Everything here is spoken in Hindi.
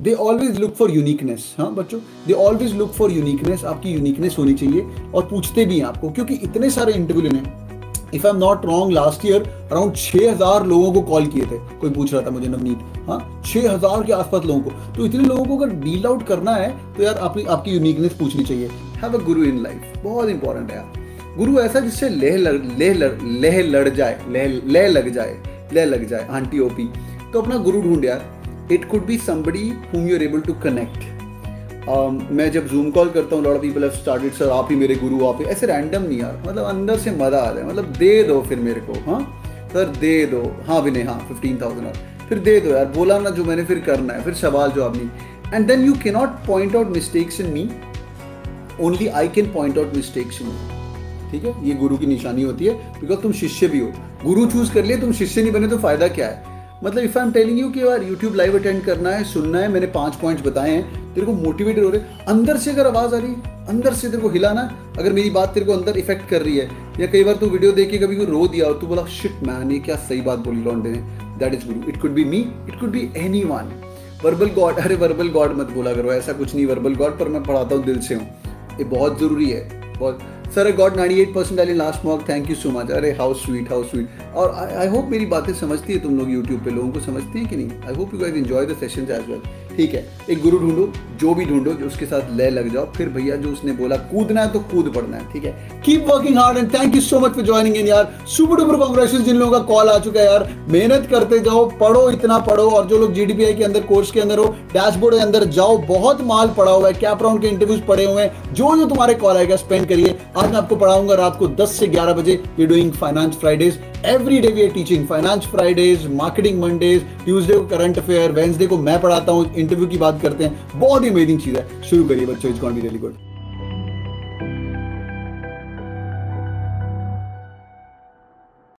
They always look for uniqueness हाँ बच्चों they always look for uniqueness आपकी यूनिकनेस होनी चाहिए और पूछते भी हैं आपको, क्योंकि इतने सारे इंटरव्यू लेने if I am not wrong last year around छह हज़ार लोगों को कॉल किए थे। कोई पूछ रहा था मुझे, नवनीत हाँ छह हज़ार के आसपास लोगों को। तो इतने लोगों को अगर डील आउट करना है तो यार आपकी आपकी यूनिकनेस पूछनी चाहिए। Have a Guru in life बहुत इंपॉर्टेंट है यार। गुरु ऐसा जिससे लेह लड़ लेह लड़ लेह लड़ जाए, लेह लेह लग जाए, लेह लग जाए, आंटी ओपी। तो अपना गुरु ढूंढ यार। It could be somebody whom you are able to connect मैं जब जूम कॉल करता हूँ लॉट पीपल स्टार्टेड सर, आप ही मेरे गुरु, आप ही ऐसे रैंडम नहीं यार। मतलब अंदर से मज़ा आ रहा है मतलब दे दो फिर मेरे को हाँ? सर, दे दो। हाँ विनय हाँ फिफ्टीन थाउज़ेंड और। फिर दे दो यार। बोला ना जो मैंने फिर करना है। फिर सवाल जवाब नहीं। And then you can not point out mistakes in me only I can point out mistakes in you ठीक है? ये गुरु की निशानी होती है। बिकॉज़ तुम शिष्य भी हो। गुरु चूज़ कर लिए, तुम शिष्य नहीं बने तो फ़ायदा क्या है? मतलब if I am telling you कि यार यूट्यूब लाइव अटेंड करना है, सुनना है, मैंने पाँच पॉइंट्स बताए हैं, तेरे को मोटिवेटेड हो रहे अंदर से अगर आवाज़ आ रही, अंदर से तेरे को हिलाना अगर मेरी बात तेरे को अंदर इफ़ेक्ट कर रही है, या कई बार तू वीडियो देख के कभी कोई रो दिया और तू बोला शिट मैन ये क्या सही बात बोली लॉन्डे ने. That is Guru it could be me it could be anyone verbal god अरे वर्बल गॉड मत बोला करो, ऐसा कुछ नहीं वर्बल गॉड पर मैं पढ़ाता हूँ, दिल से हूँ। ये बहुत ज़रूरी है, बहुत sir I got 98 percent I last mock thank you so much अरे हाउ स्वीट हाउ स्वीट और आई होप मेरी बातें समझती है तुम लोग यूट्यूब पे। लोगों को समझती हैं कि नहीं? I hope you guys enjoy the session as well ठीक है, एक गुरु ढूंढो, जो भी ढूंढो, जो उसके साथ लय लग जाओ। फिर भैया जो उसने बोला, कूदना है तो कूद पड़ना है, ठीक है? Keep working hard and thank you so much for joining in यार। सुपर डुपर कॉन्ग्रेचुलेशन जिन लोगों का कॉल आ चुका है, यार। मेहनत करते जाओ, पढ़ो, इतना पढ़ो। और जो लोग जीडीपीआई के अंदर कोर्स के अंदर हो डैशबोर्ड के अंदर जाओ। बहुत माल पड़ा हुआ है। कैप राउंड के इंटरव्यूज़ पड़े हुए हैं। जो जो तुम्हारे कॉल आएगा स्पेंड करिए। आज मैं आपको पढ़ाऊँगा रात को 10 से 11 बजे we doing finance Fridays every day we are teaching finance Fridays marketing Mondays Tuesday को करंट अफेयर वेंसडे को मैं पढ़ाता हूँ इंटरव्यू की बात करते हैं। बहुत ही अमेजिंग चीज़ है। शुरू करिए बच्चों it's gonna be really good